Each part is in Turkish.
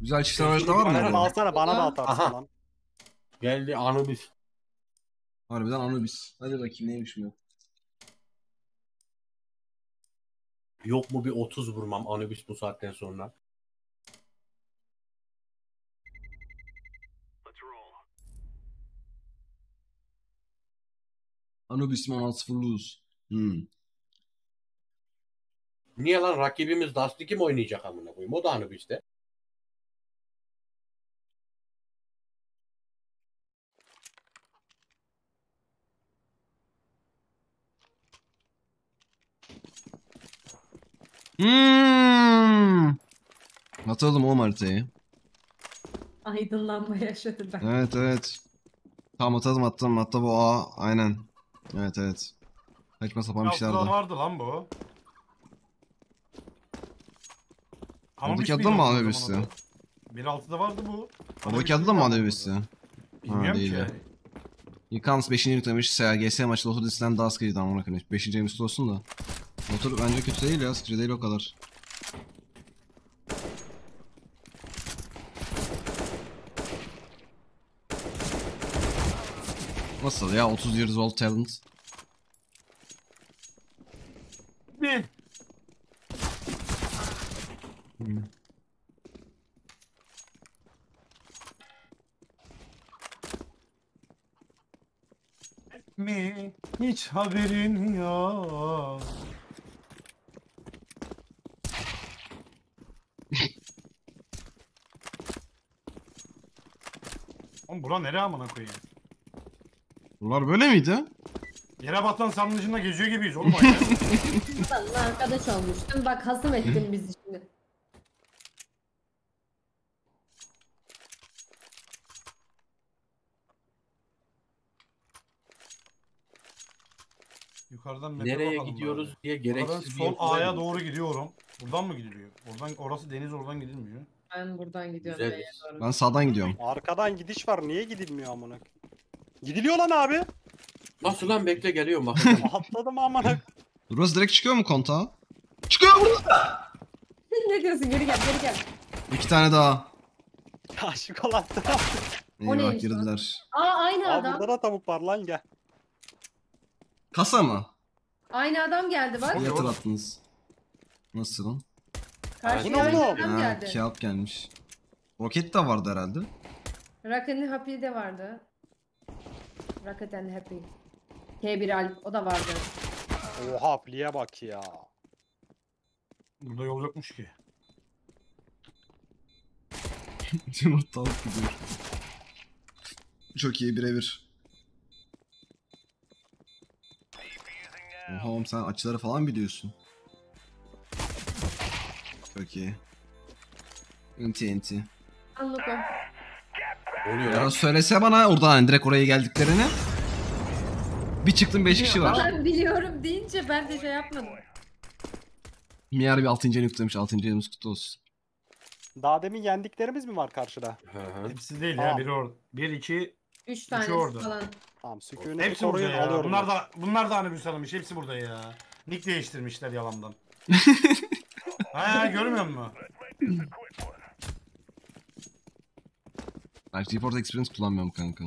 Güzel çift aracı var mı? Bana öyle? alsana bana da atarsın Aha. lan. Geldi Anubis. Harbiden Anubis. Hadi bakayım neymiş bu? Yok mu bir 30 vurmam Anubis bu saatten sonra? Anubis mi 16 lose. Hmm. Niye lan rakibimiz Dusty kim oynayacak amına koyayım? O da Anubis'te. Hmm. Atalım o haritayı. Aydınlanma yaşadı ben. Evet evet. Tamam atalım attım. Hatta bu A. Aynen. Evet evet. Saçma sapan bir şeyler Altıda vardı lan bu. Ama Oradaki biz adı da mı miydi o zaman Besi? adı? 1.6'da vardı bu. Oradaki adı da mı Mavi Besi? Bilmiyorum Ha, ki. değil ya. Yıkans 5. yüklemiş. SGS maçı dizisinden daha sıkıcıydı amına koyayım. 5. emisi olsun da. Motor bence kötü değil ya. Sıkıcı değil o kadar. Nasıl ya 30 years old talent. Ne? mi? Hiç haberin yok. Oğlum bura nereye amına koyayım? Bunlar böyle miydi? Yere batan sarnıcında geziyor gibiyiz oğlum aynı. Seninle arkadaş olmuştum. Bak hasım ettin bizi şimdi. Yukarıdan Nereye bakalım gidiyoruz bari. diye Buradan gereksiz sol info A'ya doğru gidiyorum. Buradan mı gidiliyor? Oradan orası deniz oradan gidilmiyor. Ben buradan gidiyorum. Güzel. B'ye doğru. Ben sağdan gidiyorum. Arkadan gidiş var niye gidilmiyor amına? Gidiliyor lan abi. Nasıl lan bekle geliyorum bakacağım. Atladım amına. Burası direkt çıkıyor mu kontağa? Çıkıyor burada. ne diyorsun? Geri gel, geri gel. İki tane daha. Ya şokolatta. Eyvah neymiş lan? girdiler. Aa aynı Aa adam. burada da tavuk var lan gel. Kasa mı? Aynı adam geldi bak. İyi hatırlattınız. Nasıl lan? Karşıya Bu ne aynı oğlum? Ha, geldi. kağıt gelmiş. Roket de vardı herhalde. Rock'ın Happy de vardı. Rocket and Happy. K1 Alp o da vardı. Oha pliye bak ya. Burada yol yokmuş ki. Yumurtalık gidiyor. Çok iyi birebir. Oha oğlum sen açıları falan biliyorsun. Çok iyi. Inti inti. O. Oluyor Ya lan. söylese bana oradan hani direkt oraya geldiklerini. Bir çıktım 5 kişi var. Ben biliyorum deyince ben de şey yapmadım. Miyer bir 6. en yüklemiş. 6. elimiz kutlu olsun. Daha demin yendiklerimiz mi var karşıda? Hı hı. Hepsi değil Tamam. ya. Biri orada. Bir, iki. Üç tanesi orada. falan. Tamam sükûneti Hepsi burada koruyun ya. alıyorum. Bunlar da bunlar da hani Hanım'mış. Hepsi burada ya. Nick değiştirmişler yalandan. ha görmüyor musun? Ben GeForce Experience kullanmıyorum kanka.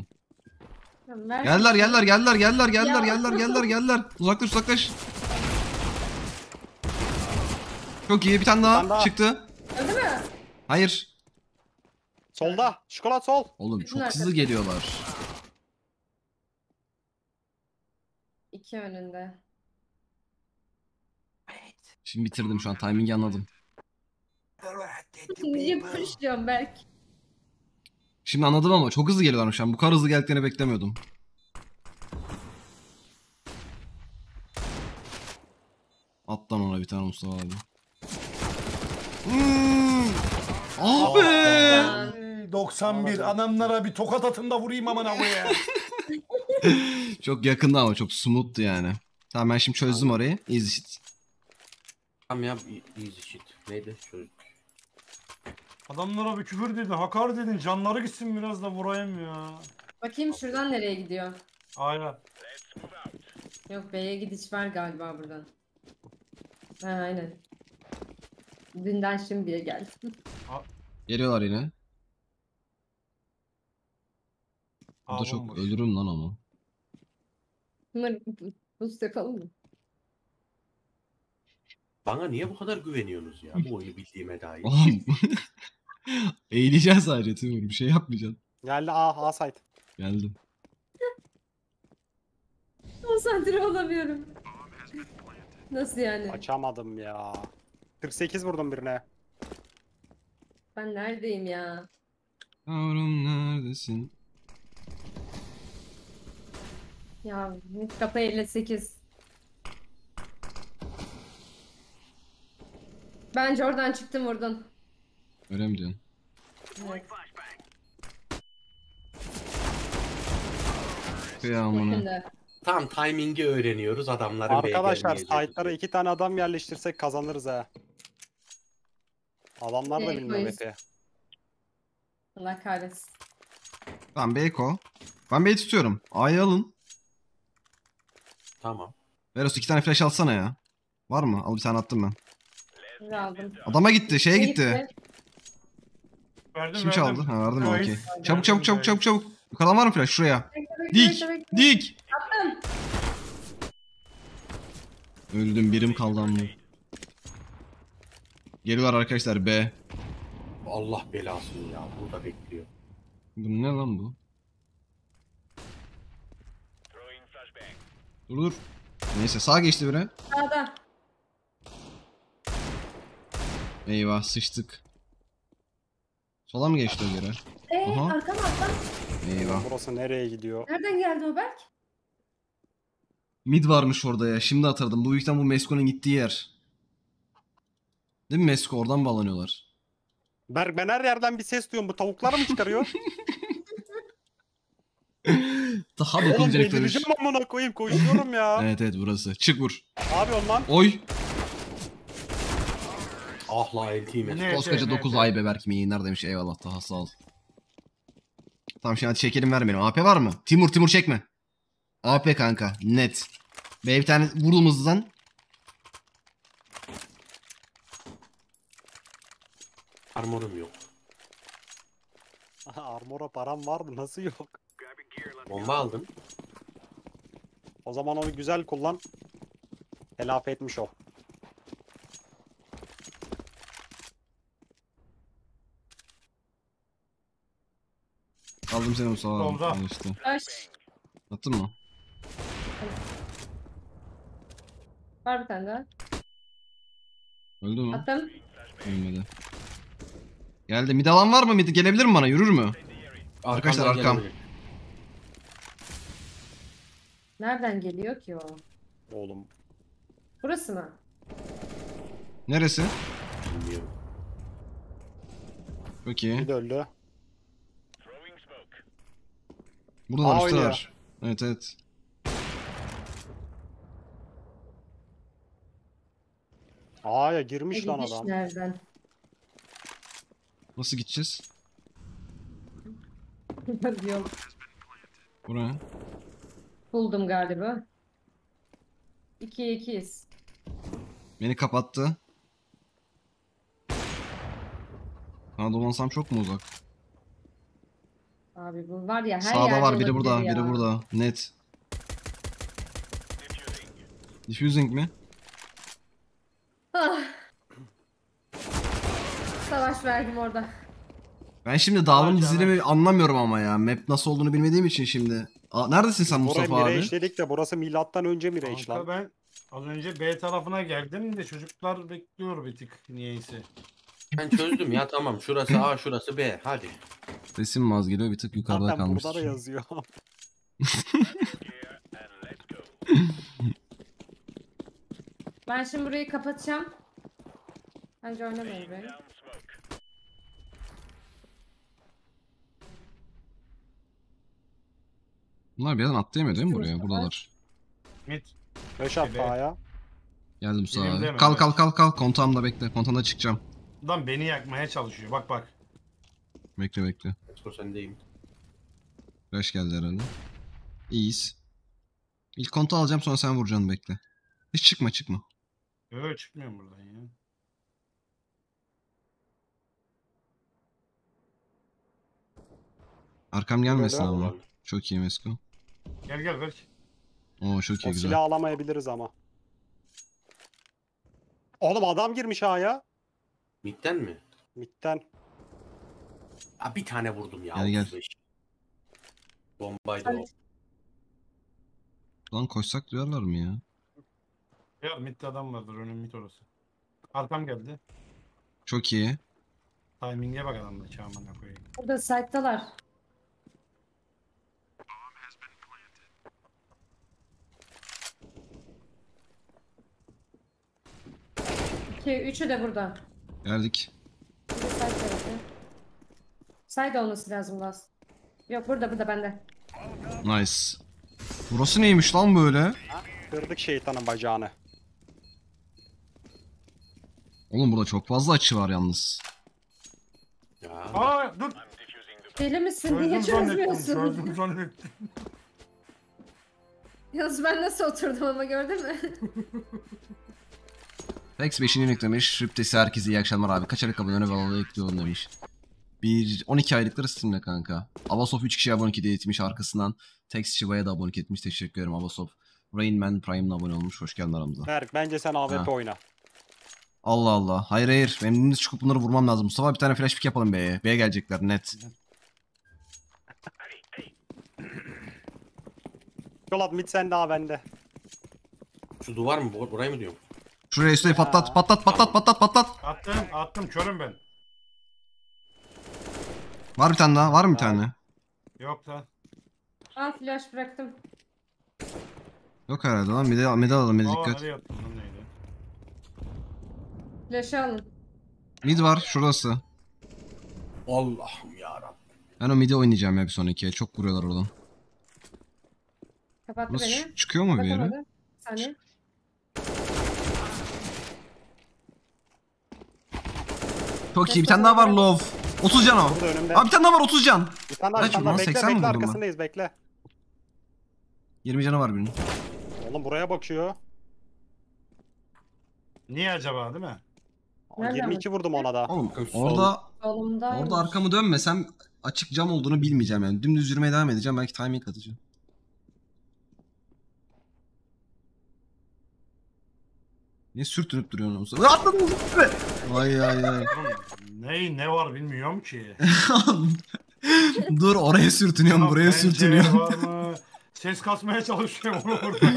Ver. Geldiler geldiler geldiler geldiler geldiler Ya. geldiler geldiler geldiler. Uzaklaş uzaklaş. Çok iyi bir tane daha, tane daha. çıktı. Öldü mü? Hayır. Solda. Şokolat sol. Oğlum çok hızlı geliyorlar. İki önünde. Şimdi bitirdim şu an timingi anladım. Niye pushluyorum Berk? Şimdi anladım ama çok hızlı geliyorlarmış şu an. Bu kadar hızlı geldiklerini beklemiyordum. Atlan ona bir tane Mustafa abi. Hmm. Abi. Ya. 91. Adamlara bir tokat atın da vurayım aman ya. Çok yakında ama çok smooth'tu yani. Tamam ben şimdi çözdüm orayı. Easy shit. Tamam ya easy shit. Neydi? Çocuk. Adamlara bir küfür dedin, hakaret dedin. Canları gitsin biraz da vurayım ya. Bakayım şuradan nereye gidiyor? Aynen. Yok B'ye gidiş var galiba buradan. Ha aynen. Dünden şimdiye geldim. Geliyorlar yine. Aa, Burada çok bomboş. ölürüm lan ama. Bunları boost yapalım mı? Bana niye bu kadar güveniyorsunuz ya bu oyunu bildiğime dair? Oğlum. Eğileceğiz sadece Timur. Bir şey yapmayacaksın. Geldi A, A site. Geldim. Konsantre olamıyorum. Nasıl yani? Açamadım ya. 48 vurdum birine. Ben neredeyim ya? Yavrum neredesin? Ya kapı 58. Bence oradan çıktın vurdun. Öyle mi diyorsun? Evet. Kıyamını. Tam timingi öğreniyoruz adamların Arkadaşlar gelmeyeceği site'lara iki tane adam yerleştirsek kazanırız ha. Adamlar da Evet, bilmiyor polis. map'i. Allah kahretsin. Tamam Beyko. Ben B'yi tutuyorum. A'yı alın. Tamam. Veros iki tane flash alsana ya. Var mı? Al bir tane attım ben. Aldım. Adama gitti. Şeye gitti. Verdim, Kim verdim. çaldı? Ha verdim? Evet. Okey. Çabuk çabuk çabuk çabuk çabuk. Yukarıdan var mı flash? Şuraya. Bekle, bekle, Dik. bekle, bekle. Dik. Attım. Öldüm. Birim kaldı amma. Geliyorlar arkadaşlar B. Allah belasını ya burada bekliyor. Bu ne lan bu? Dur dur. Neyse sağ geçti bire. Sağda. Eyvah sıçtık. Sola mı geçti o göre? Eee Aha. arkam arkam. Eyvah. Burası nereye gidiyor? Nereden geldi o Berk? Mid varmış orada ya. Şimdi hatırladım. Bu büyükten bu Mesko'nun gittiği yer. Değil mi Mesko? Oradan bağlanıyorlar. Berk ben her yerden bir ses duyuyorum. Bu tavuklar mı çıkarıyor? Daha Oğlum dokunacaklar iş. delireceğim amına koyayım. Koşuyorum ya. Evet evet burası. Çık vur. Abi ondan. Oy. Ah la LT'me. Ne? Koskoca evet, 9 evet. ay be Berk yayınlar demiş. Eyvallah daha sağ ol. Tamam şimdi hadi çekelim vermeyelim. AP var mı? Timur Timur çekme. AP kanka. Net. Be bir tane vurdum hızlıdan. Armorum yok. Armora param vardı. Nasıl yok? Bomba aldım. O zaman onu güzel kullan. Telafi etmiş ol. Aldım seni abi. Solda. Al işte. Baş. Attın mı? Var bir tane daha. Öldü mü? Attım. Ölmedi. Geldi. Mid alan var mı? Mid gelebilir mi bana? Yürür mü? Arkadaşlar, Arkamdan arkam. gelebilir. Nereden geliyor ki o? Oğlum. Burası mı? Neresi? Bilmiyorum. İyi. Bir de öldü. Burada Aa, var oynuyor. üstte var. Evet evet. Aa ya girmiş lan adam. nereden? Nasıl gideceğiz? Yok. Buraya. Buldum galiba. 2'ye 2'yiz. Beni kapattı. Ha dolansam çok mu uzak? Abi bu var ya her Sağda yerde var biri olabilir burada, ya. biri burada. Net. Diffusing mi? Ah. Savaş verdim orada. Ben şimdi dağılım dizilimi anlamıyorum ama ya. Map nasıl olduğunu bilmediğim için şimdi. Aa, neredesin sen Burayı Mustafa abi? Mirage dedik de burası milattan önce Mirage Kanka lan. ben az önce B tarafına geldim de çocuklar bekliyor bir tık niyeyse. Ben çözdüm ya tamam. Şurası A şurası B. Hadi. Sesim vaz geliyor bir tık yukarıda Zaten kalmış. burada da yazıyor. Ben şimdi burayı kapatacağım. Bence oynamayın be. Bunlar bir yerden atlayamıyor değil mi buraya? Buradalar. Mid. At Evet. A'ya. Geldim Mustafa Elimde mi? Kal kal kal kal. Kontağımda bekle. Kontağımda çıkacağım. Adam beni yakmaya çalışıyor. Bak bak. Bekle bekle. Esko sendeyim. Flash geldi herhalde. İyiyiz. İlk kontağı alacağım sonra sen vuracaksın bekle. Hiç çıkma çıkma. Öyle çıkmıyorum buradan ya. Arkam gelmesin Böyle ama. Çok iyi Mesko. Gel gel Berk. Oo çok iyi O güzel. silahı alamayabiliriz ama. Oğlum adam girmiş A'ya. Midden mi? Mid'den. Ha, bir tane vurdum ya. Gel, gel. 35. Bombaydı o. Lan koşsak duyarlar mı ya? Ya midde adam vardır önüm mid orası. Arkam geldi. Çok iyi. Timing'e bak adamda çağımına koyayım. Burada site'dalar. İki, üçü de burada. Geldik. Bir de site tarafı. Site olması lazım Laz. Yok burada burada bende. Nice. Burası neymiş lan böyle? Kırdık şeytanın bacağını. Oğlum burada çok fazla açı var yalnız. Ya. Aa dur. Deli misin? Niye Çözdüm zannettim. çözmüyorsun? Çözdüm zannettim. Yalnız ben nasıl oturdum ama gördün mü? Rex 5. yüklemiş. Rüptesi herkese iyi akşamlar abi. Kaç aylık abone ve alalı ekliyorum demiş. Bir 12 aylıktır Steam'de kanka. Avasof 3 kişi abone etmiş arkasından. Tex Shiva'ya da abone etmiş. Teşekkür ederim Avasof. Rain Man Prime'la abone olmuş. Hoş geldin aramıza. Berk bence sen AWP Ha. oyna. Allah Allah. Hayır hayır. Benim çıkıp bunları vurmam lazım. Mustafa bir tane flash pick yapalım B'ye. B'ye gelecekler net. Yolat mid sen daha bende. Şu duvar mı? Bu- Burayı mı diyorum? Şuraya üstüne patlat patlat patlat patlat patlat. Attım attım körüm ben. Var bir tane daha. Var mı bir tane? Yok da. Al flash bıraktım. Yok herhalde lan. Mide, mide alalım. Aa dikkat. nereye attın lan neydi? Flash'ı alın. Mid var. Şurası. Allah'ım yarabbim. Ben o midi oynayacağım ya bir sonrakiye. Çok vuruyorlar oradan. Kapattı Nasıl beni. çıkıyor mu bir yere? Kapatamadı. Bir saniye. Çok iyi. Bir tane daha var Love. 30 can o. Burada önümde. Abi bir tane daha var 30 can. bir tane daha Kaç bir tane daha. Bekle 80 mi bekle lan? arkasındayız bekle. 20 canı var birinin. Oğlum buraya bakıyor. Niye acaba değil mi? Nereden 22 vurdum ona da. Oğlum sol. orada orada arkamı dönmesem açık cam olduğunu bilmeyeceğim yani. Dümdüz yürümeye devam edeceğim. Belki timing atacağım. Niye sürtünüp duruyorsun Mustafa? Atladım Mustafa. Vay ay ay. Oğlum, ne ne var bilmiyorum ki. Dur oraya sürtünüyorum Ya buraya pencere sürtünüyorum. var mı? Ses kasmaya çalışıyorum onu orada.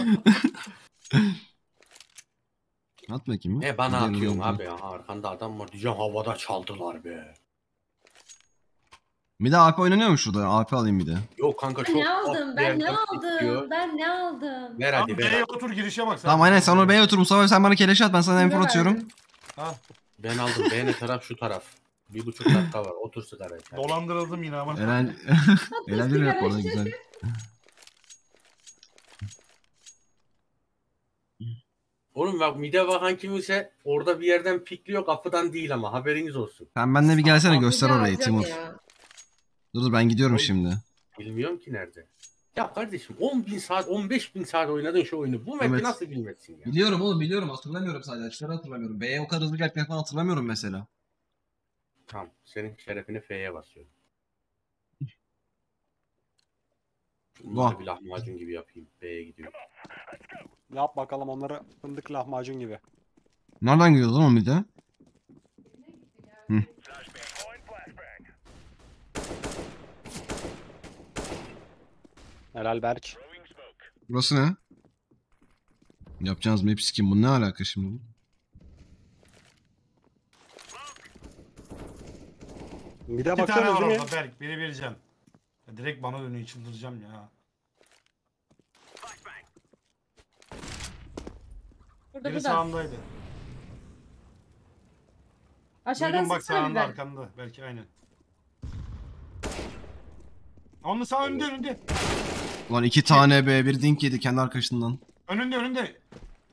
At bakayım. Ne bana Gidelim, atıyorsun gidelim. abi ya. Arkanda adam var diyeceğim havada çaldılar be. Bir de AP oynanıyor mu şurada? AP alayım bir de. Yok kanka çok ne aldım? Ben ne aldım? Ben ne aldım? Ver hadi Abi ver. B'ye otur girişe bak sen. Tamam aynen sen oraya B'ye otur Mustafa sen bana keleş at ben sana info atıyorum. Ha, Ben aldım. B ne taraf şu taraf. Bir buçuk dakika var. Otur sigara. iç. dolandırıldım yine ama. Eren... Eğlenceli rap orada güzel. Oğlum bak mide bakan kimse orada bir yerden pikliyor kapıdan değil ama haberiniz olsun. Sen benimle bir gelsene göster orayı Timur. Dur dur ben gidiyorum Oy. şimdi. Bilmiyorum ki nerede. Ya kardeşim 10 bin saat 15 bin saat oynadın şu oyunu. Bu map'i Evet. nasıl bilmezsin ya? Biliyorum oğlum biliyorum hatırlamıyorum sadece açıları hatırlamıyorum. B'ye o kadar hızlı gelip falan hatırlamıyorum mesela. Tamam senin şerefini F'ye basıyorum. Bunları bir lahmacun gibi yapayım. B'ye gidiyorum. Yap bakalım onları fındık lahmacun gibi. Nereden gidiyordu lan o bir de? Helal Berk. Burası ne? Yapacağınız map skin bu ne alaka şimdi? Bir de İki tane var değil mi? orada Berk. Biri vereceğim. Ya direkt bana dönüyor çıldıracağım ya. Burada Biri burada. sağımdaydı. Aşağıdan Duydum bak sıksana bir sağında ben. arkanda. Belki aynen. Onun sağ önünde önünde. Lan iki tane B bir dink yedi kendi arkadaşından. Önünde önünde.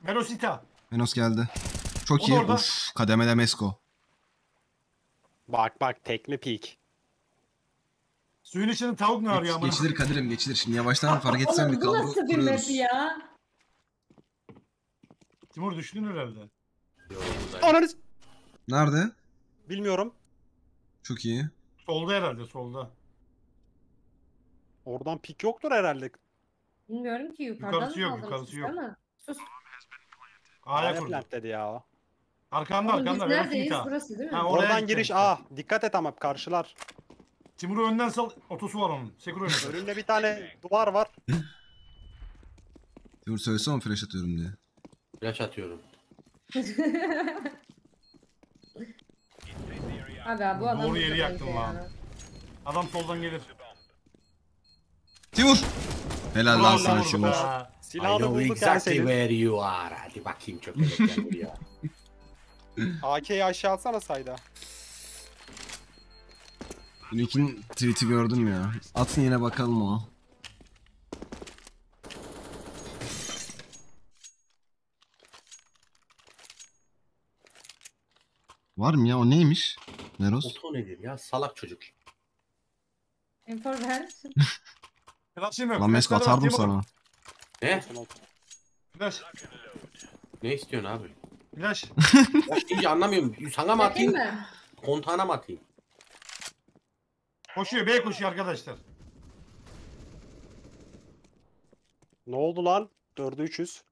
Velocita. Menos geldi. Çok O da iyi. orada. Uf kademede Mesko. Bak bak tekme peak. Suyun içinde tavuk ne arıyor amına? geçilir Kadir'im geçilir. Şimdi yavaştan fark etsem bir Oğlum bu kadro nasıl bir kuruyoruz. map ya? Timur düştün herhalde. Ananız. Nerede? Bilmiyorum. Çok iyi. Solda herhalde solda. Oradan pik yoktur herhalde. Bilmiyorum ki yukarıdan Yukarısı mı yok, aldınız yukarısı siz yok. ama. Sus. A'ya A'ya kurdu. plant dedi ya. Arkanda Oğlum biz arkanda. Neredeyiz? Burası değil mi? Ha, Oraya Oradan giriş. A. Dikkat et ama karşılar. Timur'u önden sal. Otosu var onun. Sekuro önünde. Önünde bir tane duvar var. Dur söylesene flash atıyorum diye. Flash atıyorum. Aga bu adam Doğru yeri yaktın lan. ya. Adam soldan gelir. Timur! Helal lan sana Timur. be. I Silahını know bulduk yani exactly senin. where you are. Hadi bakayım çökelekten buraya. AK'yi aşağı atsana sayda. Link'in tweet'i gördüm ya. Atın yine bakalım o. Var mı ya o neymiş? Neros? Oto nedir ya? Salak çocuk. Info ver. Flash'ım yok. Lan Mesko Flash'ları atardım atayım sana. Ne? Flash. Ne istiyorsun abi? Flash. Flash deyince anlamıyorum. Sana mı atayım? mı? Kontağına mı atayım? Koşuyor. B koşuyor arkadaşlar. Ne oldu lan? 4'ü 300.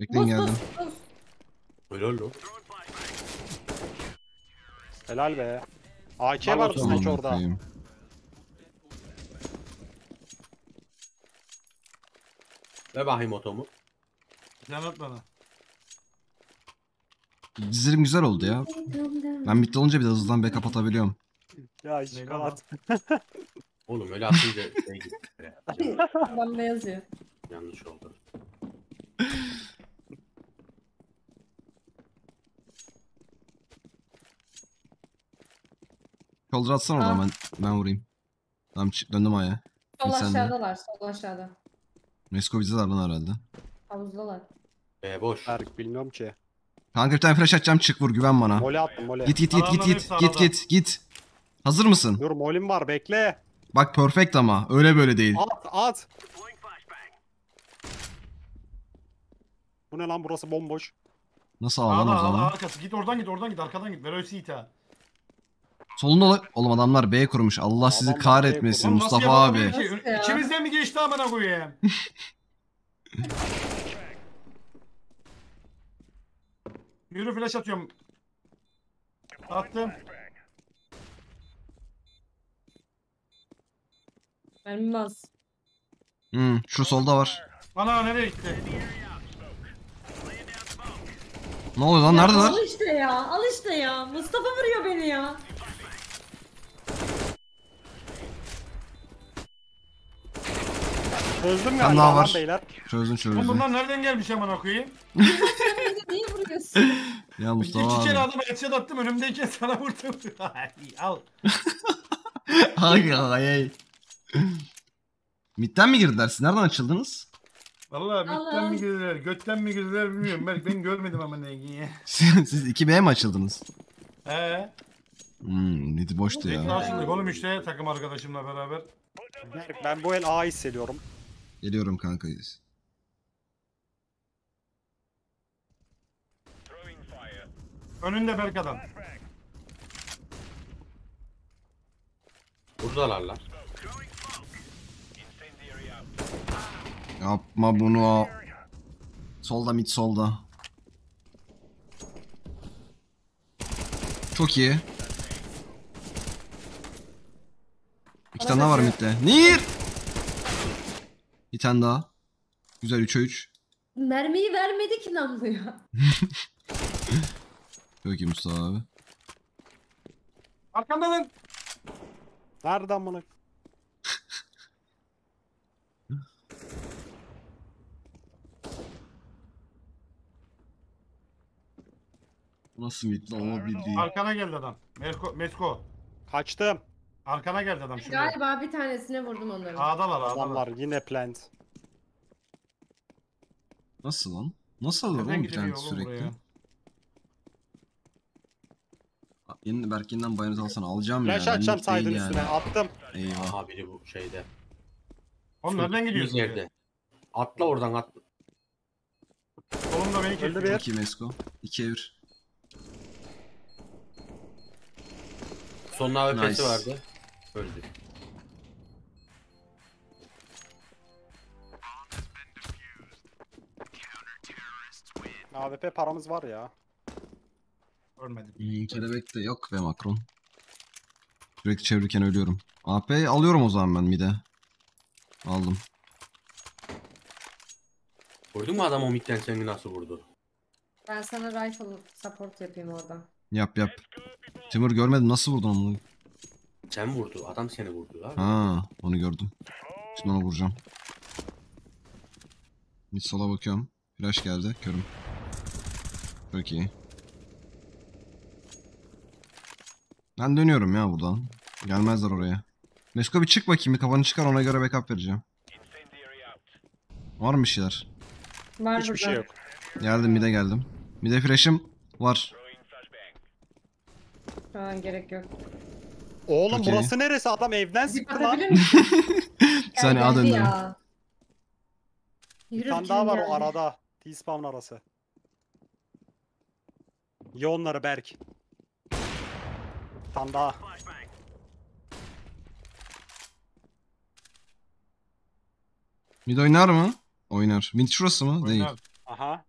Bekleyin Buz buz geldim. buz. Öyle oldu. Helal be. AK vardı tamam, sanki orada. bakayım. Ve bakayım otomu. At bana. Dizilim güzel oldu ya. Ben bitti olunca bir de hızlıdan backup atabiliyorum. Ya hiç Ne kanat. Oğlum öyle atınca şey gitti. Ben beyaz yazıyor. Yanlış oldu. Shoulder atsana oradan ben, ben vurayım. Tamam çık döndüm aya. Sol aşağıdalar. Sol aşağıda. Mesko bizdeler lan herhalde. Havuzdalar. E boş. Berk bilmiyorum ki. Kanka bir tane flash atacağım çık vur güven bana. Mole attım mole. Git git git git Adamların git hepsi git arada. git git. Hazır mısın? Dur molim var bekle. Bak perfect ama öyle böyle değil. At at. Bu ne lan burası bomboş. Nasıl ağlan o zaman? arkası. Git oradan git oradan git arkadan git. Ver Sita. Solunda ol- oğlum adamlar B kurmuş. Allah sizi Adamlar B kahretmesin Oğlum nasıl Mustafa abi. ki? Nasıl ya? İçimizden mi geçti amına koyayım? Yürü flash atıyorum. Attım. Vermez. Hmm, şu solda var. Ana nereye gitti? Ne oluyor lan nerede lan? Al işte ya. Al işte ya. Mustafa vuruyor beni ya. Çözdüm Tam galiba daha var. beyler. Çözdün Oğlum çözdün. bunlar nereden gelmiş amına koyayım? Niye vuruyorsun? Ya Mustafa İki kere abi. adama headshot attım önümdeyken sana vurdum. Ay, Al. Ay ay ay. Mid'den mi girdiler siz? Nereden açıldınız? Vallahi Allah'ım. mi girdiler, götten mi girdiler bilmiyorum. Belki ben görmedim ama ne ya. siz 2B'ye mi açıldınız? He. Hmm, mid boştu ya. Karşılık oğlum işte takım arkadaşımla beraber. Berk ben bu el A hissediyorum. Geliyorum kankayız. Önünde Berk adam. Buradalarlar. Yapma bunu. Solda mid solda. Çok iyi. İki tane daha var midde. Nir! Bir tane daha. Güzel 3'e 3. Mermiyi vermedi ki namluyor. Çok iyi Mustafa abi. Arkanda lan. Nereden bunu? Bu Nasıl mid lan o bildiği. Arkana geldi adam. Mesko, Mesko. Kaçtım. Arkana geldi adam şuraya. Galiba bir tanesine vurdum onları. A'dalar A'dalar. Adamlar yine plant. Nasıl lan? Nasıl alıyor Nereden oğlum bir gidiliyor tane oğlum sürekli? buraya? Yeni Berkin'den bayınızı alsana. Alacağım ya. Flash atacağım benlik değil yani. üstüne. Attım. Eyvah. Aha biri bu şeyde. Oğlum nereden gidiyorsun? Bir yerde. Atla oradan atla. Solumda beni kesiyor. bir. 2 Mesko. 2'ye 1. Son AWP'si Nice. vardı. Öldü. AWP paramız var ya. Görmedim. Hmm, kelebek de yok be Macron. Sürekli çevirirken ölüyorum. AP alıyorum o zaman ben mide. Aldım. Vurdun mu adam o midden seni nasıl vurdu? Ben sana rifle support yapayım orada. Yap yap. Timur görmedim nasıl vurdun onu? Sen vurdu. Adam seni vurdu abi. Ha, onu gördüm. Şimdi onu vuracağım. Mid sola bakıyorum. Flash geldi. Körüm. Çok iyi. Ben dönüyorum ya buradan. Gelmezler oraya. Mesko bir çık bakayım. Bir kafanı çıkar ona göre backup vereceğim. Var mı bir şeyler? Var Hiçbir burada. şey yok. Geldim mid'e geldim. Mid'e flash'ım var. Şu an gerek yok. Oğlum Çok iyi. burası neresi? Adam evden sıktı lan. atabilir misin? Bir saniye döndüm. Bir tane daha var o arada. T-spawn arası. Ye onları Berk. Bir tane daha. Mid oynar mı? Oynar. Mid şurası mı? Değil. Oynar. Aha.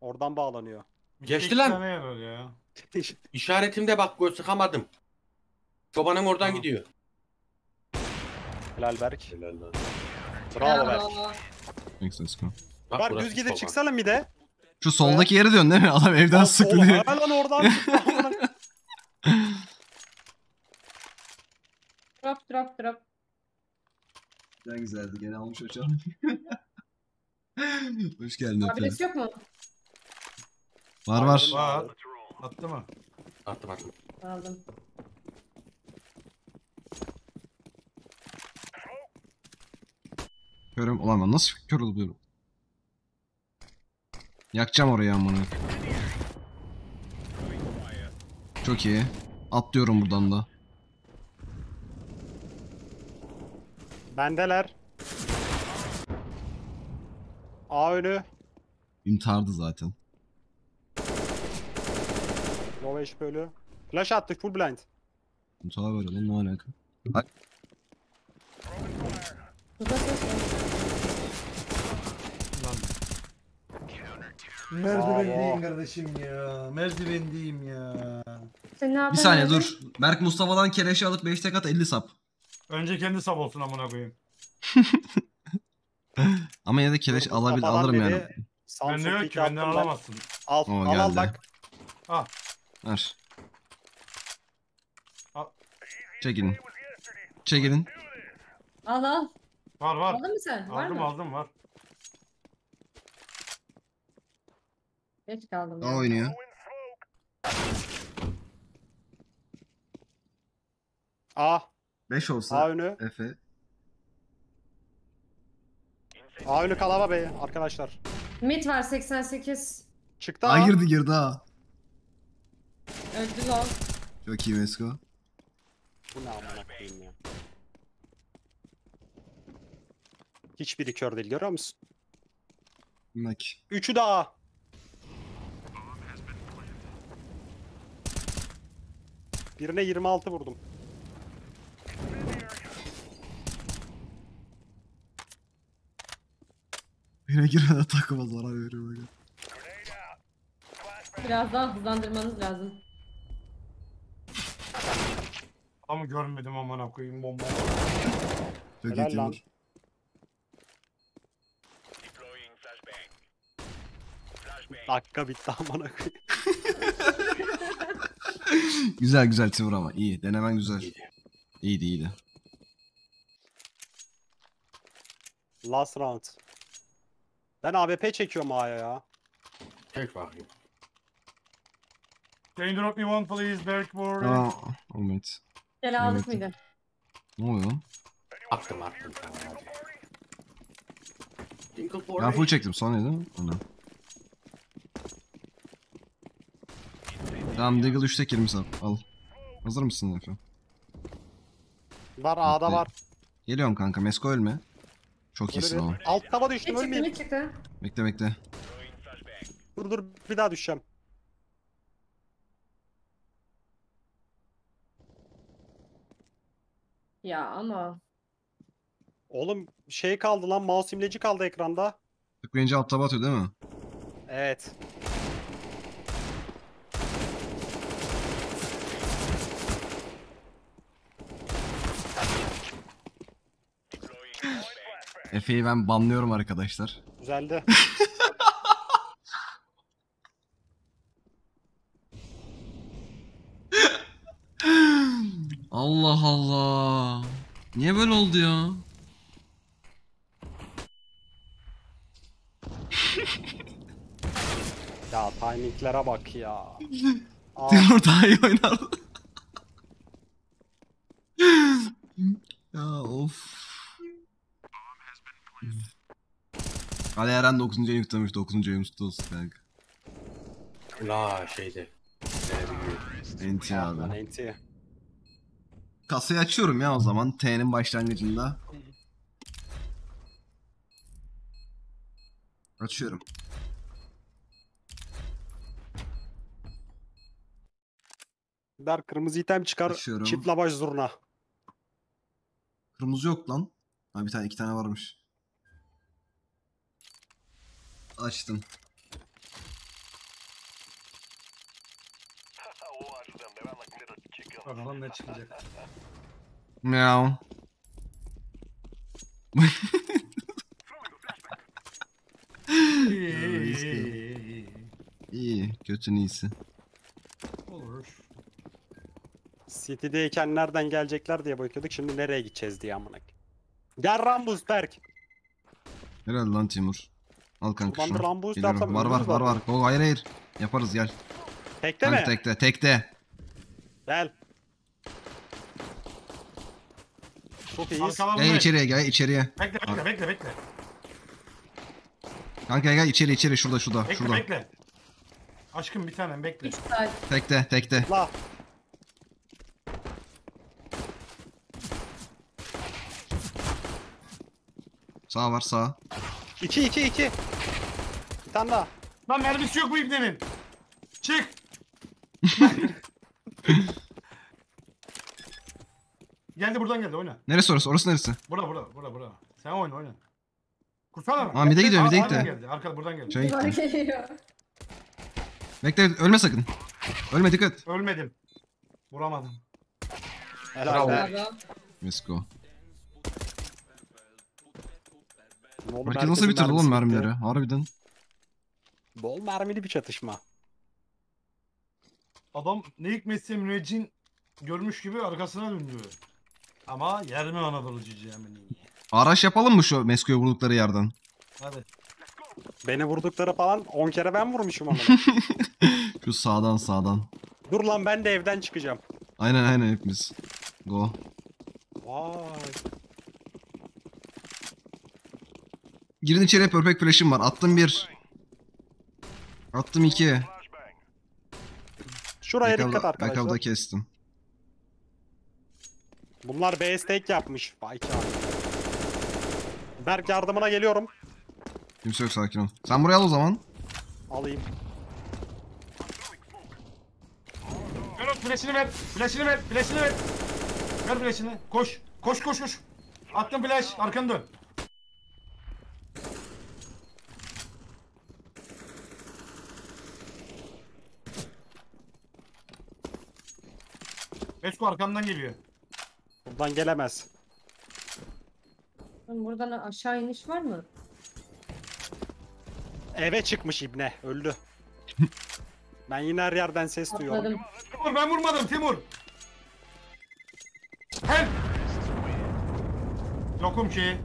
Oradan bağlanıyor. Geçti lan. İşaretimde bak göz sıkamadım. Çobanım oradan Tamam. gidiyor. Helal Berk. Helal lan. Bravo Berk. Thanks, let's go. Bak Berk burası düz gidip çoban. çıksana bir de. Şu soldaki yere dön değil mi? Adam evden Lan sıktı oğlum, diye. Hemen oradan çıktı. Drop drop drop. Güzel güzeldi. Gene almış hocam. Hoş geldin Efe. Abilesi yok mu? Var var. Var. Attı mı? Attım attım. Aldım. Körüm. Ulan ben nasıl kör oluyorum? Yakacağım orayı amına. Çok iyi. Atlıyorum buradan da. Bendeler. A önü. İntihardı zaten. Low HP ölü. Flash attı full blind. İntihar böyle lan ne alaka? Burada ses var. Lan. Merdivendeyim kardeşim ya. Merdivendeyim ya. Sen ne Bir yapıyorsun? saniye dur. Berk Mustafa'dan keleşi alıp 5 tek at 50 sap. Önce kendi sab olsun amına koyayım. Ama yine de keleş Dur, alabil Mustafa'dan alırım yani. biri Samsung Bende yok ki benden attım ben. alamazsın. Al, Oo, al, al geldi. bak. Al. Ver. Al. Çekilin. Çekilin. Al al. Var var. Aldın mı sen? Var Aldım mı? aldım var. Geç kaldım. O ya. oynuyor. A. 5 A olsa önü. Efe. A önü kalava bey arkadaşlar. Mid var 88. Çıktı A. Aa girdi girdi ha. Öldü lol. Çok iyi Mesko. Bu ne amına koyayım ya. Hiçbiri kör değil görüyor musun? Bak. Üçü de A. Birine 26 vurdum. Yine girmeden takıma zarar veriyor bak. Biraz daha hızlandırmanız lazım. Ama görmedim amına koyayım bomba. Çok Helal iyi lan. Timur. Dakika bitti amına koyayım. Güzel güzel Timur ama iyi. Denemen güzel. İyiydi. İyiydi iyiydi. Last round. Ben AWP çekiyorum A'ya ya. Çek bakayım. Can you drop me one please Berkborg? Aa, olmadı. Gel aldık Evet. mıydı? Ne oluyor lan? Attım attım. Tamam, hadi. Tinkle for Ben full çektim sonra değil mi? Ana. Tamam Deagle 3 tek 20 sap. Al. Hazır mısın Efe? Var A'da var. Geliyorum kanka. Mesko ölme. Çok iyisin oğlum. Alt Mid düştüm çıktı ölmeyeyim. çıktı. Bekle bekle. Dur dur bir daha düşeceğim. Ya ama Oğlum şey kaldı lan mouse imleci kaldı ekranda. Tıklayınca alt taba atıyor değil mi? Evet. Efe'yi ben banlıyorum arkadaşlar. Güzeldi. Allah Allah. Niye böyle oldu ya? ya timinglere bak ya. Timur daha iyi oynar. ya of. Ali Eren 9. ayı kutlamış. 9. ayımız kutlu olsun kanka. La şeyde. Lan abi. enti. Kasayı açıyorum ya o zaman. T'nin başlangıcında. Açıyorum. Der kırmızı item çıkar. Açıyorum. Çift lavaş zurna. Kırmızı yok lan. Ha bir tane iki tane varmış. Açtım. Bakalım ne çıkacak. Meow. İyi. Kötünün iyisi. Olur. City'deyken nereden gelecekler diye bakıyorduk. Şimdi nereye gideceğiz diye amına. Gel Rambus Berk. Herhalde lan Timur. Al kanka şunu. Geliyorum. yapsam Var var var var. Go hayır hayır. Yaparız gel. Tekte Kanka mi? tekte tekte. Gel. Çok iyiyiz. Arkadan Gel içeriye gel içeriye. Bekle bekle bekle bekle. Kanka gel içeri içeri şurada şurada Bekle şurada. bekle. Aşkım bir tanem bekle. 3 saat Tekte tekte. La. Sağ var sağ. 2 2 2. Bir tane daha. Lan mermisi yok bu ibnenin. Çık. geldi buradan geldi oyna. Neresi orası? Orası neresi? Burada burada burada burada. Sen oyna oyna. Kursana mı? Aa, mide gidiyor, mide gitti. Arkada buradan geldi. Var gitti. geliyor. Bekle ölme sakın. Ölme dikkat. Ölmedim. Vuramadım. Helal Bravo. be. Bravo. Let's go. Oğlum, Herkes nasıl bitirdi oğlum mermileri? Harbiden. Bol mermili bir çatışma. Adam ne hikmetse müneccin görmüş gibi arkasına döndü. Ama yer mi Anadolu cici hemen Araç yapalım mı şu Mesko'ya vurdukları yerden? Hadi. Beni vurdukları falan 10 kere ben vurmuşum ama. Şu sağdan sağdan. Dur lan ben de evden çıkacağım. Aynen aynen hepimiz. Go. Vay. Girin içeriye perfect flash'im var. Attım bir. Attım iki. Şuraya dikkat Backup'da, arkadaşlar. backup'da kestim. Bunlar B stake yapmış. Vay kâr. Berk yardımına geliyorum. Kimse yok sakin ol. Sen buraya al o zaman. Alayım. Ver o flash'ını ver. Flash'ını ver. Flash'ını ver. Ver flash'ını. Koş. Koş koş koş. Attım flash. Arkanı dön. Esko arkamdan geliyor. Buradan gelemez. Buradan aşağı iniş var mı? Eve çıkmış ibne. Öldü. ben yine her yerden ses duyuyorum. Atladım. Timur ben vurmadım Timur. Help. Yokum ki.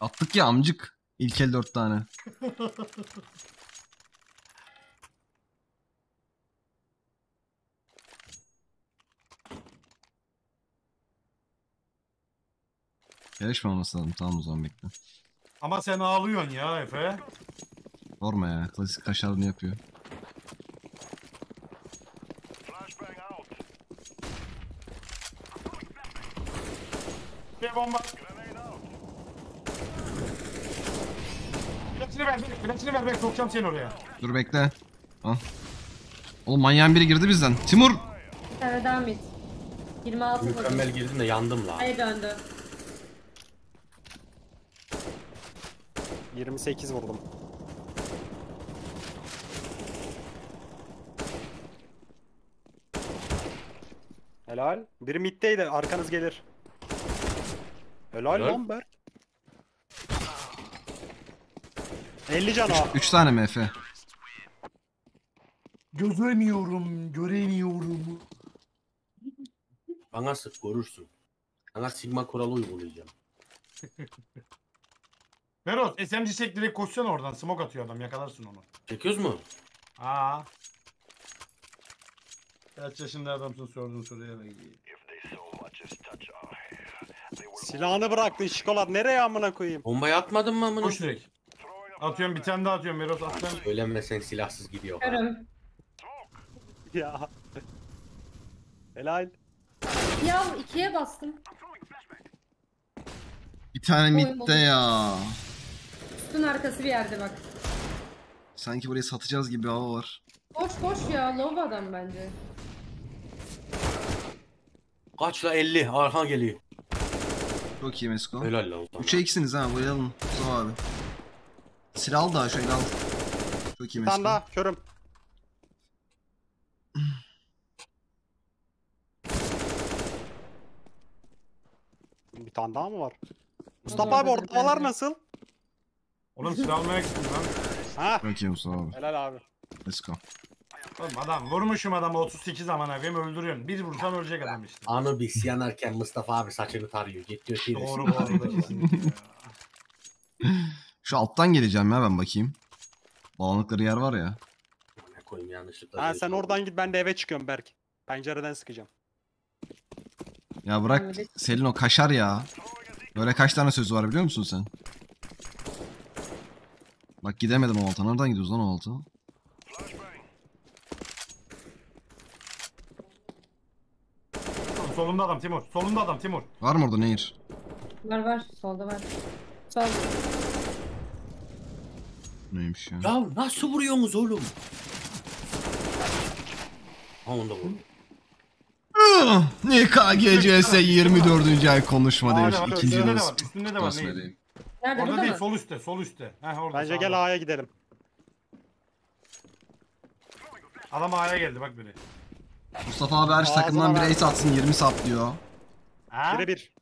Attık ya amcık. İlk el dört tane. Yarışma olması lazım. Tamam o zaman bekle. Ama sen ağlıyorsun ya Efe. Sorma ya. Klasik kaşarını yapıyor. Bir bomba. Flash'ını ver, flash'ını ver, ben sokacağım seni oraya. Dur bekle. Al. Oğlum manyağın biri girdi bizden. Timur! Daha mid. 26 vurdum. Mükemmel girdim de yandım la. Ay döndü. 28 vurdum. Helal. Biri middeydi. Arkanız gelir. Helal Helal. lan Berk. 50 can ha. 3 tane mi Efe? Göremiyorum, göremiyorum. Bana sık görürsün. Sana sigma kuralı uygulayacağım. Beros SMG çek direkt koşsana oradan. Smoke atıyor adam yakalarsın onu. Çekiyoruz mu? Aa. Kaç yaşında adamsın sorduğun soruya bak. Silahını bıraktın şikolat. Nereye amına koyayım? Bombayı atmadın mı amına? Koş direkt. Atıyorum bir tane daha atıyorum Beros at sen. Söylenmesen silahsız gidiyor. Körüm. Ya. Helal. Ya ikiye bastım. Bir tane Oy, midde oy. ya. Üstün arkası bir yerde bak. Sanki burayı satacağız gibi bir hava var. Koş koş ya. Low adam bence. Kaç la 50 arkan geliyor. Çok iyi Mesko. Helal la o zaman. 3'e 2'siniz ha bayılalım. Mustafa abi. Silah al da şöyle al. Çok iyi Bir Mesko. tane daha. Körüm. Bir tane daha mı var? Mustafa abi ortamalar nasıl? Oğlum silah almaya gittim lan. Ha? İyi Mustafa abi. Helal abi. Let's go. Oğlum adam vurmuşum adamı 38 zaman koyayım öldürüyorsun. Bir vursam ölecek adam işte. Anı biz yanarken Mustafa abi saçını tarıyor. Gidiyor şey Doğru bu arada. Şu alttan geleceğim ya ben bakayım. Bağlandıkları yer var ya. Ne koyayım yanlışlıkla. Ha sen oradan git ben de eve çıkıyorum Berk. Pencereden sıkacağım. Ya bırak. Selin o kaşar ya. Böyle kaç tane sözü var biliyor musun sen? Bak gidemedim o alta. Nereden gidiyoruz lan o alta? Solunda adam Timur. Solunda adam Timur. Var mı orada nehir? Var var. Solda var. Sol. Neymiş ya? Ya nasıl vuruyorsunuz oğlum? Ha onu da vurdum. NKGCS 24. ay konuşma Aa, demiş. var, İkinci üstünde de var. Üstünde de var. Vereyim? Nerede Orada burada değil mı? sol üstte sol üstte. Heh orada. Bence sağda. gel A'ya gidelim. Adam A'ya geldi bak biri. Mustafa abi her Ağzına takımdan bir ver. ace atsın 20 sap diyor. Ha? Bire bir.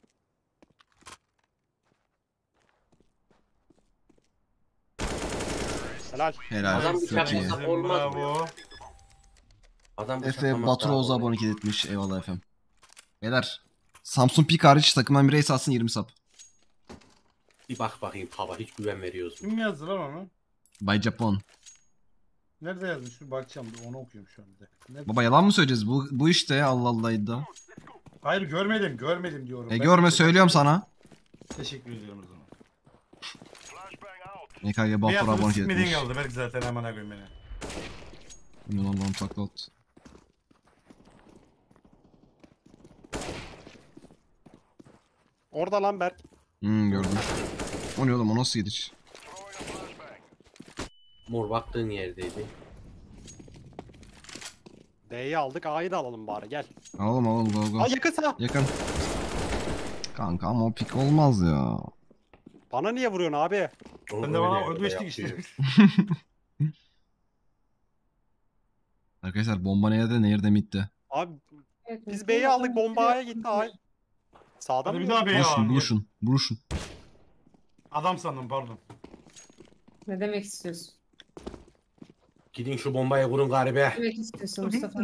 Helal. Helal. Adam Çok bıçak iyi. Olmaz mı? Bravo. Adam Efe bıçaklamak Batur daha Oğuz kolay. abonelik etmiş. Eyvallah efendim. Beyler. Samsung Peak hariç takımdan bir ace atsın 20 sap. Bir bak bakayım hava hiç güven veriyoruz. Kim yazdı lan onu? By Japon. Nerede yazmış? Bir bakacağım. Onu okuyorum şu anda. Nerede? Baba yalan mı söyleyeceğiz? Bu, bu işte ya Allah Allah iddia. Hayır görmedim. Görmedim diyorum. E Ben görme söylüyorum sana. Teşekkür ediyorum o zaman. NKG Bir Batur haftadır abonelik sikmediğin etmiş. kaldı. Belki zaten hemen koyayım beni. Yunan lan taklat. Orada lan Berk. Hmm gördüm. O ne oğlum o nasıl gidiş? Mor baktığın yerdeydi. D'yi aldık A'yı da alalım bari gel. Alalım alalım go go. Aa yakın. Yakın. Kanka ama o pik olmaz ya. Bana niye vuruyorsun abi? Ben de bana öyle ödeştik işte. Arkadaşlar bomba nerede? Nehirde midde. Abi biz B'yi aldık adam bomba A'ya bir- gitti A'ya. Sağdan Hadi mı? bir daha Buluşun buluşun. Buluşun. Adam sandım pardon. Ne demek istiyorsun? Gidin şu bombayı kurun garibe. Ne demek istiyorsun Mustafa?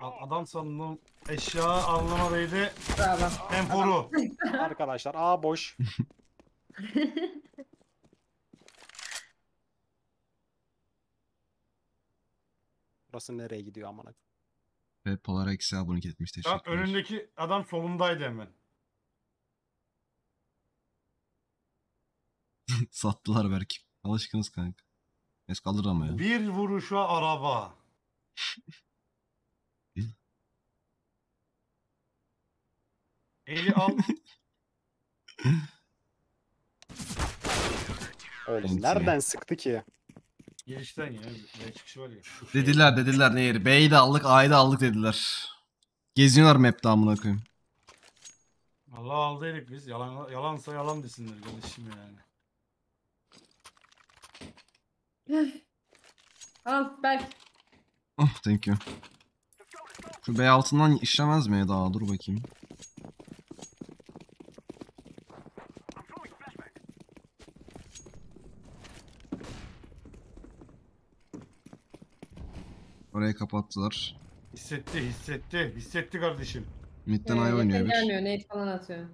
A- Adam sandım. Eşya anlamadaydı. Bravo. Temporu. Arkadaşlar A boş. Burası nereye gidiyor amına? Ve Polar Eksi abonelik etmiş. Tam Teşekkürler. önündeki adam solundaydı hemen. Sattılar belki. Alışkınız kanka. Es kalır ama ya. Bir vuruşa araba. Eli al. Oğlum nereden sıktı ki? Girişten ya. Ne çıkışı var ya. Dediler dediler Nehir. B'yi de aldık A'yı da aldık dediler. Geziyorlar map'te amına koyayım. Allah aldıydık biz. Yalan yalansa yalan desinler kardeşim yani. Al Berk. Oh thank you. Şu B altından işlemez mi daha? Dur bakayım. Orayı kapattılar. Hissetti, hissetti, hissetti kardeşim. Midden ay oynuyor bir. gelmiyor. Nate falan atıyor.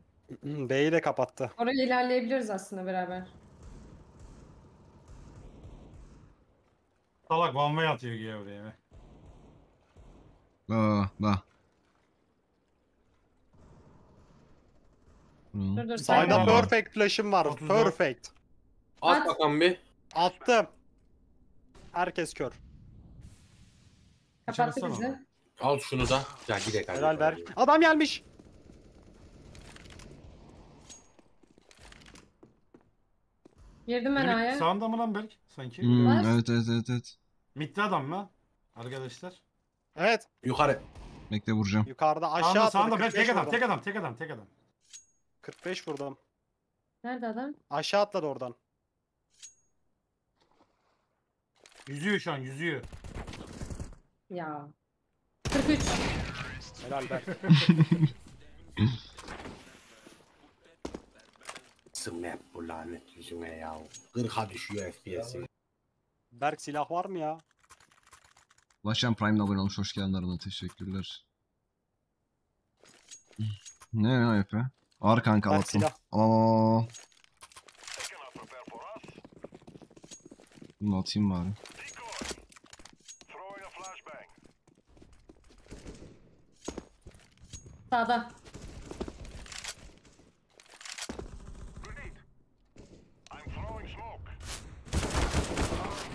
B'yi de kapattı. Oraya ilerleyebiliriz aslında beraber. Salak one way atıyor ki oraya be. Ba ba. Hı. Dur Tamam. perfect flash'ım var. 34. Perfect. At At. bakalım bir. Attım. Herkes kör. Kapattı bizi. Al şunu da. Ya gidelim. hadi. Helal Berk. Adam gelmiş. Girdim ben A'ya. Sağında mı lan Berk? Sanki. Hmm, Var. evet evet evet evet. Midde adam mı? Arkadaşlar. Evet. Yukarı. Bekle vuracağım. Yukarıda aşağı Sağında, atladı. sağında Berk 45 tek adam, vurdum. tek adam, tek adam, tek adam. 45 vurdum. Nerede adam? Aşağı atladı oradan. Yüzüyor şu an, yüzüyor. Ya. 43. Helal Berk. Snap bu lanet yüzüne ya. 40'a düşüyor FPS'i. Berk silah var mı ya? Ulaşan Prime'le abone olmuş. Hoş geldin aranına. Teşekkürler. Ne ne yapıyor? Ağır kanka Berk attım. silah. Bunu atayım bari. Sağda.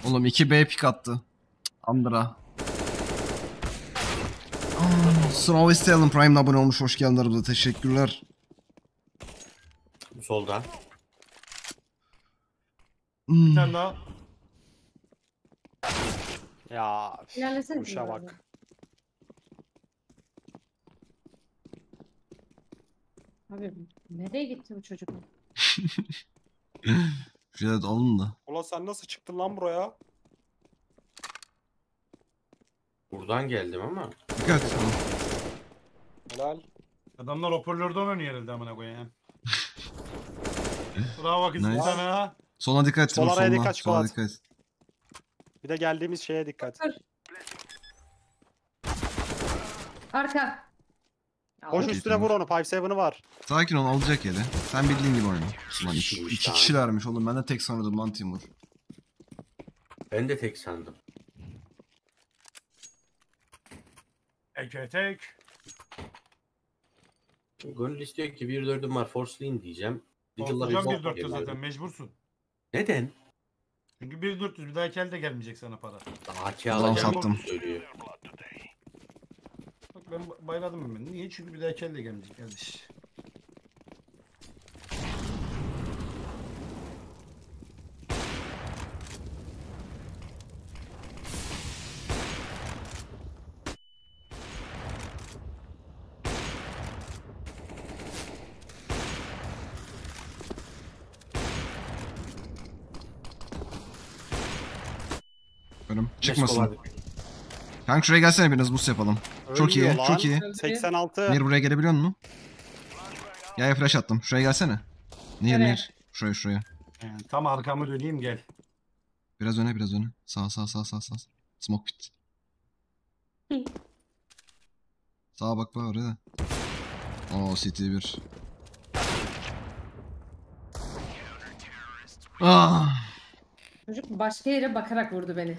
Oğlum 2B pik attı. Andra. Aa, Snow Stallion Prime'le abone olmuş. Hoş geldin aranına. Teşekkürler. Solda. Hmm. Bir tane daha. Ya. İlerlesene. Kuşa bak. Abi nereye gitti bu çocuk? Şöyle alın da. Ulan sen nasıl çıktın lan buraya? Buradan geldim ama. Dikkat. Helal. Adamlar hoparlörden oynuyor herhalde amına koyayım. Bravo kız Nice. tane ha. Sola dikkat et. Sol araya dikkat, Sola Polat. dikkat. Bir de geldiğimiz şeye dikkat. Arka. Koş Okey, üstüne tamam. vur onu. 5-7'ı var. Sakin ol alacak yeri. Sen bildiğin gibi oyna. Lan iki, iki kişilermiş oğlum. Ben de tek sanıyordum lan Timur. Ben de tek sandım. Eke tek. Gönül istiyor ki 1-4'üm var. Forcelayayım diyeceğim. Korkacağım izah 1.4'te geliyorum. zaten mecbursun. Neden? Çünkü 1.400 bir dahaki elde gelmeyecek sana para. AK Ulan alacağım sattım. söylüyor. Ben ba- bayladım hemen. Niye? Çünkü bir dahaki elde gelmeyecek kardeş. Benim. Çıkmasın. Kanka şuraya gelsene biriniz boost yapalım. Çok iyi, Ölmüyor lan. çok iyi. Öldü. 86. Nehir buraya gelebiliyor musun? Ya ya flash attım. Şuraya gelsene. Nehir Nereye? Nehir. Şuraya şuraya. Yani tam arkamı döneyim gel. Biraz öne biraz öne. Sağ sağ sağ sağ sağ. Smoke pit. Sağa bak bak oraya da. Oo City 1. Ah. Çocuk başka yere bakarak vurdu beni.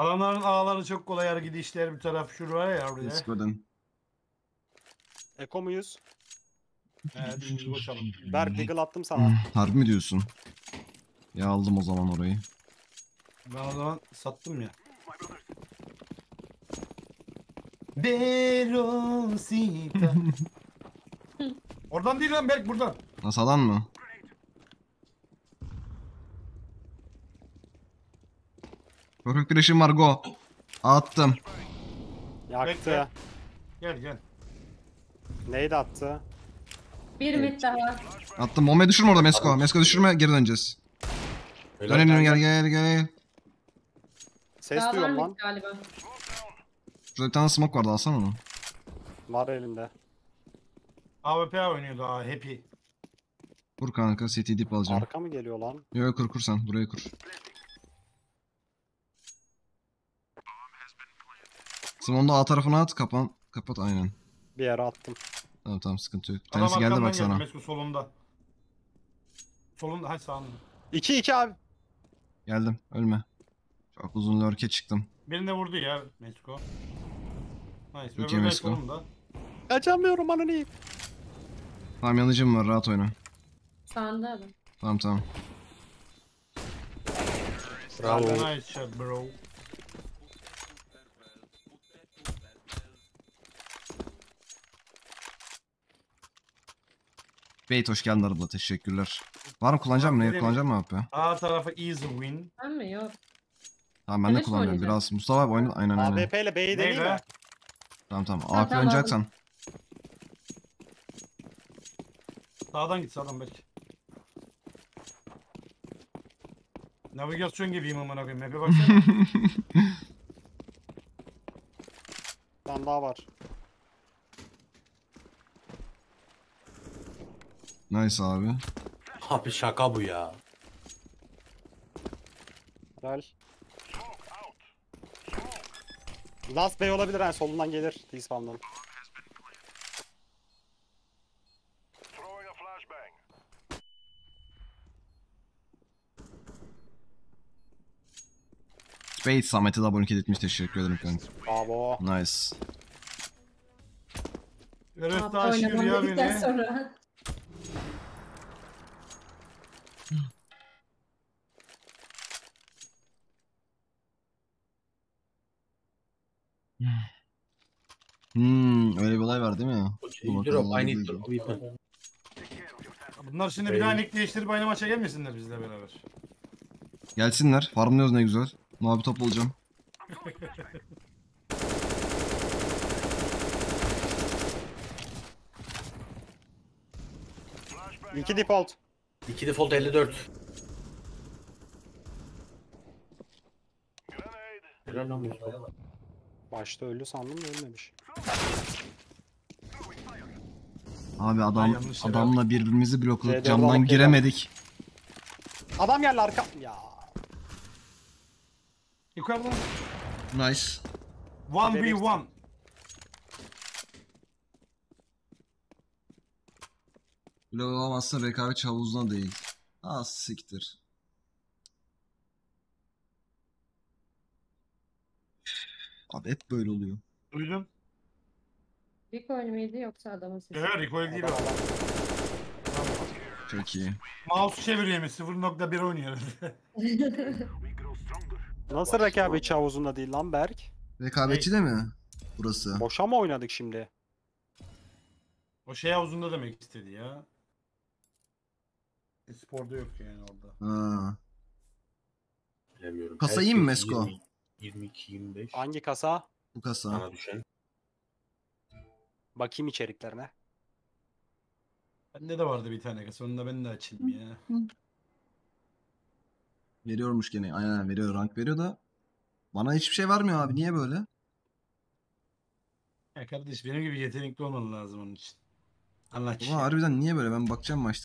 Adamların ağları çok kolay yer gidişler bir taraf şuraya ya oraya. Then. Eko muyuz? Dümdüz koşalım. Berk Deagle attım sana. harbi mi diyorsun? Ya aldım o zaman orayı. Ben o zaman sattım ya. Berosita. Oradan değil lan Berk buradan. Nasıl alan mı? Perfect flash'im var go. Attım. Yaktı. Gel gel. Neydi attı? Bir mit daha. Attım. Bombayı düşürme orada Mesko. Mesko düşürme geri döneceğiz. Helal. Dönelim gel gel gel. Ses Daha var duyuyorum lan. galiba? Şurada bir tane smoke vardı alsana onu. Var elinde. AWP oynuyordu aa happy. Kur kanka CT dip alacağım. Arka mı geliyor lan? Yok yok kur kur sen. Buraya kur. Smoke'unu da A tarafına at. Kapan. Kapat aynen. Bir yere attım. Tamam tamam sıkıntı yok. Bir Adam tanesi geldi arkamdan bak sana. Mesko solunda. Solunda hay sağında. 2 2 abi. Geldim. Ölme. Çok uzun lurk'e çıktım. Birini vurdu ya Mesko. Nice. Öbürü de Mesko. solunda. Kaçamıyorum ananı. Tamam yanıcım var rahat oyna. Sağında adam. Tamam tamam. Bravo. Nice shot bro. Bait hoş geldin arabla teşekkürler. Var mı kullanacağım mı? Ne Benim- kullanacağım mı abi? A tarafı easy win. Ben mi? Yok. Tamam ben de mı kullanıyorum. Biraz Mustafa abi oyna. Aynen aynen. AWP ile B'yi deneyim Neyle? mi? Tamam tamam. Tamam, AP tamam, oynayacaksan. Sağdan git sağdan belki. Navigasyon gibiyim amına koyayım. Map'e baksana. Bir tane daha var. Nice abi. Abi şaka bu ya. Helal. Last Bey olabilir ha solundan gelir T-spawn'dan. Bait Samet'e de abonelik etmiş teşekkür ederim kanka. Bravo. Nice. Abi daha şiir oynamam ya dedikten beni. sonra. Hmm, öyle bir olay var değil mi? Dur bakalım, Drop, I hadi need buyurun. drop weapon. Bunlar şimdi bir daha nick değiştirip aynı maça gelmesinler bizle beraber. Gelsinler. Farmlıyoruz ne güzel. Mavi top olacağım. İki default. 2 default 54. Helal lan Mustafa. Başta öldü sandım da ölmemiş. Abi adam yanlış yere adamla birbirimizi blokladık. C4 Camdan alıp giremedik. Adam geldi arka. Ya. Yukarıdan. Nice. 1v1. Blok olamazsa rekabet havuzuna değil. Ah siktir. Abi hep böyle oluyor. Duydun. Rick oyunu muydu yoksa adamın sesi? Evet recoil değil o. Çok iyi. Mouse çeviriyor mu? 0.1 oynuyor. Nasıl rekabetçi havuzunda değil lan Berk? Rekabetçi de mi? Burası. Boşa mı oynadık şimdi? o şey havuzunda demek istedi ya. E, sporda yok yani orada. Ha. Bilemiyorum. Kasa iyi mi Mesko? 22 25. Hangi kasa? Bu kasa. Sana düşen. Bakayım içeriklerine. Bende de vardı bir tane kasa. Onu da ben de açayım ya. Veriyormuş gene. Aynen veriyor. Rank veriyor da. Bana hiçbir şey vermiyor abi. Niye böyle? Ya kardeş benim gibi yetenekli olman lazım onun için. Anlat. Ama harbiden niye böyle? Ben bakacağım maçta.